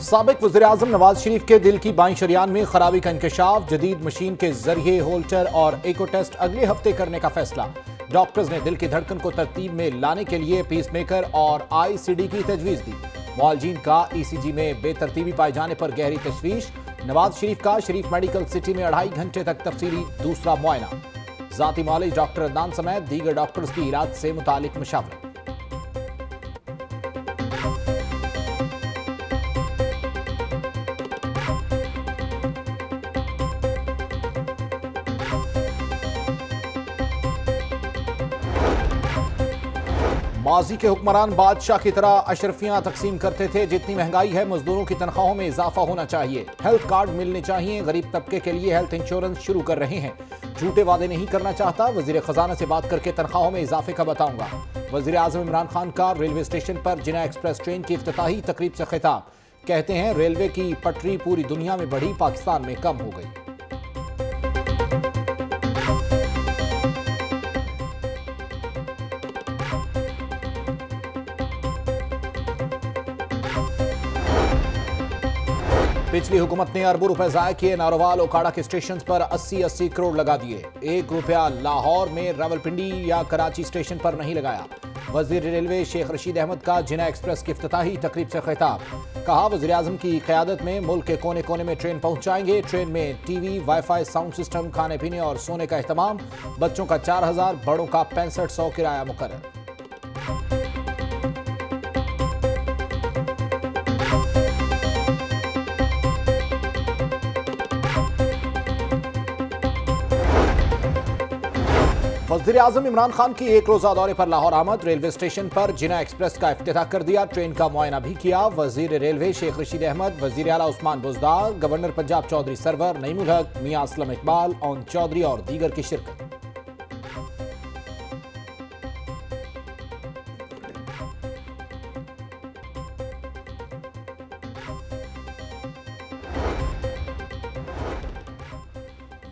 سابق وزیراعظم نواز شریف کے دل کی بائیں شریان میں خرابی کا انکشاف، جدید مشین کے ذریعے ہولٹر اور ایکو ٹیسٹ اگلے ہفتے کرنے کا فیصلہ۔ ڈاکٹرز نے دل کی دھڑکن کو ترتیب میں لانے کے لیے پیس میکر اور آئی سی ڈی کی تجویز دی۔ معالجین کا ای سی جی میں بے ترتیبی پائے جانے پر گہری تشویش۔ نواز شریف کا شریف میڈیکل سٹی میں اڑھائی گھنٹے تک تفصیلی دوسرا معائنہ۔ ذاتی معالج ڈاکٹر عدنان سمیت دیگر ڈاکٹرز کی علاج سے متعلق مشاورت۔ ماضی کے حکمران بادشاہ کی طرح اشرفیاں تقسیم کرتے تھے، جتنی مہنگائی ہے، مزدوروں کی تنخواہوں میں اضافہ ہونا چاہیے۔ ہیلتھ کارڈ ملنے چاہیے، غریب طبقے کے لیے ہیلتھ انشورنس شروع کر رہے ہیں۔ جھوٹے وعدے نہیں کرنا چاہتا، وزیر خزانہ سے بات کر کے تنخواہوں میں اضافے کا بتاؤں گا۔ وزیر اعظم عمران خان کا ریلوے اسٹیشن پر جنا ایکسپریس ٹرین کی افتتاحی تقریب سے خطاب۔ کہتے ہیں، ریلوے کی پٹری پوری دنیا میں بڑھی، پاکستان میں کم ہو گئی۔ پچھلی حکومت نے اربوں روپے ضائع کیے، ناروال اوکاڑا کے اسٹیشنز پر اسی اسی کروڑ لگا دیے۔ ایک روپیہ لاہور میں راول پنڈی یا کراچی اسٹیشن پر نہیں لگایا۔ وزیر ریلوے شیخ رشید احمد کا جنا ایکسپریس کی افتتاحی تقریب سے خطاب۔ کہا، وزیراعظم کی قیادت میں ملک کے کونے کونے میں ٹرین پہنچائیں گے۔ ٹرین میں T V, WiFi, sound system, کھانے پینے اور سونے کا اہتمام۔ بچوں کا چار ہزار، بڑوں کا پینسٹھ سو کرایہ مقرر۔ وزیر اعظم عمران خان کی ایک روزہ دورے پر لاہور آمد، ریلوے اسٹیشن پر جنا ایکسپریس کا افتتاح کر دیا۔ ٹرین کا معائنہ بھی کیا۔ وزیر ریلوے شیخ رشید احمد، وزیر اعلیٰ عثمان بزدار، گورنر پنجاب چودھری سرور نعیم الحق میاں اسلم اقبال، اون چودھری اور دیگر کی شرکت۔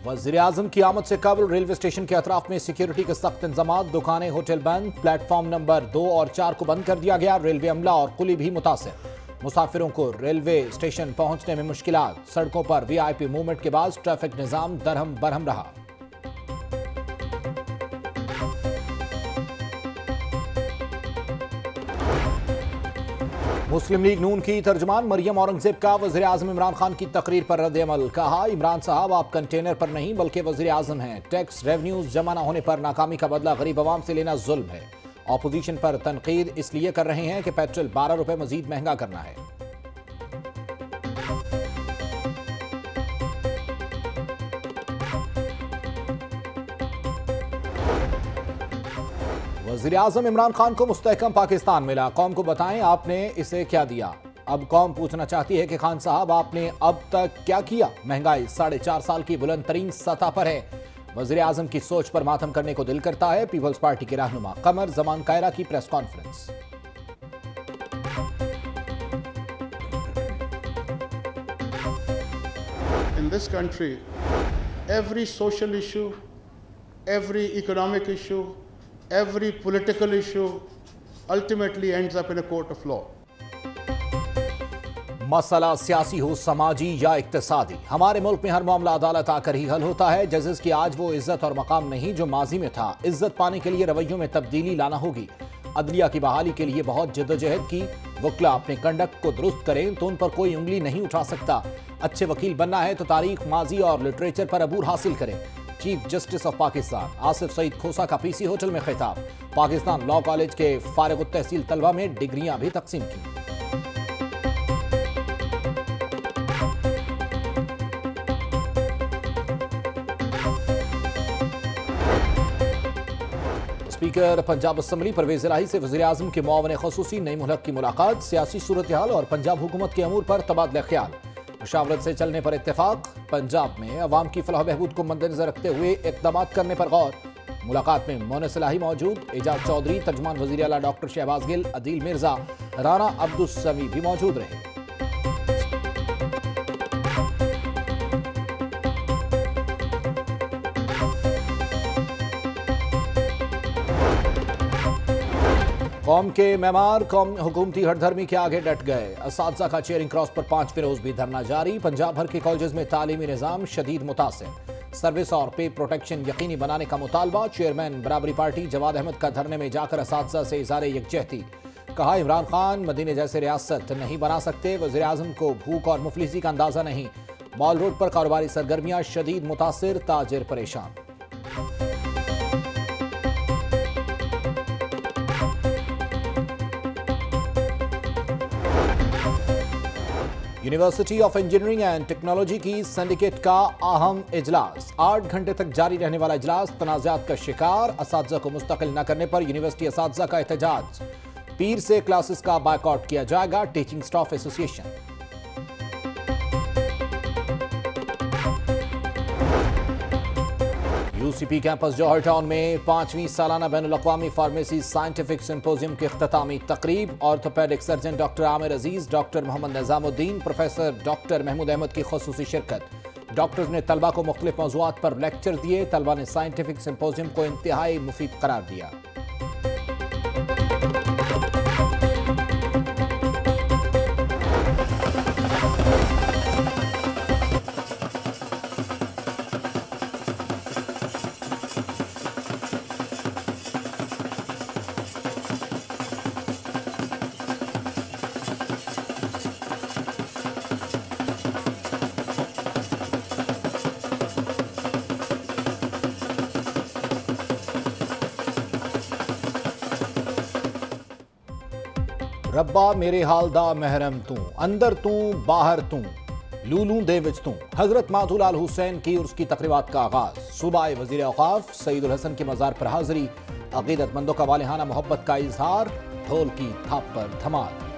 وزیر اعظم کی آمد سے قبل ریلوے اسٹیشن کے اطراف میں سیکیورٹی کے سخت انضامات دکانیں، ہوٹل بند، پلیٹ فارم نمبر دو اور چار کو بند کر دیا گیا، ریلوے عملہ اور قلی بھی متاثر۔ مسافروں کو ریلوے اسٹیشن پہنچنے میں مشکلات، سڑکوں پر وی آئی پی موومنٹ کے بعد ٹریفک نظام درہم برہم رہا۔ مسلم لیگ نون کی ترجمان مریم اورنگزیب کا وزیر اعظم عمران خان کی تقریر پر رد عمل۔ کہا، عمران صاحب، آپ کنٹینر پر نہیں، بلکہ وزیر اعظم ہیں۔ ٹیکس ریونیوز جمع نہ ہونے پر ناکامی کا بدلہ غریب عوام سے لینا ظلم ہے۔ اپوزیشن پر تنقید اس لیے کر رہے ہیں کہ پیٹرول بارہ روپے مزید مہنگا کرنا ہے۔ وزیر اعظم عمران خان کو مستحکم پاکستان ملا۔ قوم کو بتائیں آپ نے اسے کیا دیا۔ اب قوم پوچھنا چاہتی ہے کہ خان صاحب آپ نے اب تک کیا کیا؟ مہنگائی ساڑھے چار سال کی بلند ترین سطح پر ہے۔ وزیر اعظم کی سوچ پر ماتم کرنے کو دل کرتا ہے پیپلز پارٹی کے رہنما۔ قمر زمان کائرہ کی press conference. In this country, every social issue, every economic issue, every political issue ultimately ends up in a court of law. مسئلہ سیاسی ہو، سماجی یا اقتصادی، ہمارے ملک میں ہر معاملہ عدالت آ کر ہی حل ہوتا ہے۔ ججز کی آج وہ عزت اور مقام نہیں جو ماضی میں تھا۔ عزت پانے کے لیے رویوں میں تبدیلی لانا ہوگی۔ عدلیہ کی بحالی کے لیے بہت جدوجہد کی۔ وکلا اپنے کنڈکٹ کو درست کریں تو ان پر کوئی انگلی نہیں اٹھا سکتا۔ اچھے وکیل بننا ہے تو تاریخ، ماضی اور لٹریچر پر عبور حاصل کریں۔ Chief justice of Pakistan Asif Saeed Khosa کا پی سی ہوٹل میں خطاب۔ پاکستان لا کالج کے فارغ التحصیل طلبہ میں ڈگریاں بھی تقسیم کی۔ اسپیکر پنجاب اسمبلی پرویز الہی سے وزیر اعظم کے معاون خصوصی نعیم الحق کی ملاقات، سیاسی صورتحال اور پنجاب حکومت کے امور پر تبادلہ خیال۔ مشاورت سے چلنے پر اتفاق، پنجاب میں عوام کی فلاح بہبود کو مد نظر رکھتے ہوئے اقدامات کرنے پر غور۔ ملاقات میں مون صلاحی موجود اجاز چودھری، ترجمان وزیر اعلیٰ ڈاکٹر شہباز گل، عدیل مرزا، رانا عبدالسمی بھی موجود رہے۔ قوم کے معمار، قوم حکومتی ہٹ دھرمی کے آگے ڈٹ گئے۔ اساتذہ کا چیئرنگ کراس پر پانچ روز بھی دھرنا جاری۔ پنجاب بھر کے کالجز میں تعلیمی نظام شدید متاثر۔ سروس اور پے پروٹیکشن یقینی بنانے کا مطالبہ۔ چیئرمین برابری پارٹی جواد احمد کا دھرنے میں جا کر اساتذہ سے اظہار یکجہتی۔ کہا، عمران خان، مدینہ جیسے ریاست نہیں بنا سکتے۔ وزیر اعظم کو بھوک اور مفلسی کا اندازہ نہیں۔ مال روڈ پر کاروباری سرگرمیاں شدید متاثر۔ تاجر پریشان۔ University of engineering and technology کی سینڈیکیٹ کا اہم اجلاس۔ آٹھ گھنٹے تک جاری رہنے والا اجلاس تنازعات کا شکار، اساتذہ کو مستقل نہ کرنے پر یونیورسٹی اساتذہ کا احتجاج۔ پیر سے کلاسز کا بائک آؤٹ کیا جائے گا teaching staff association C P campus Johar town میں پانچویں سالانہ بین الاقوامی فارمیسی سائنٹیفک سمپوزیم کی اختتامی تقریب، orthopaedic surgeon doctor Aamir Aziz, doctor Muhammad Nizam uddin, professor doctor Mahmood Ahmad کی خصوصی شرکت۔ ڈاکٹرز نے طلبہ کو مختلف موضوعات پر لیکچر دیے، طلبہ نے سائنٹیفک سمپوزیم کو انتہائی مفید قرار دیا۔ ربا میرے حال دا محرم توں اندر توں باہر توں لولوں دے وچ توں حضرت مادھو لال حسین کی اور اس کی تقریبات کا آغاز صوبہ وزیر اوقاف سعید الحسن کے مزار پر حاضری। عقیدت مندوں کا والہانہ محبت کا اظہار ڈھول کی تھاپ پر دھمال۔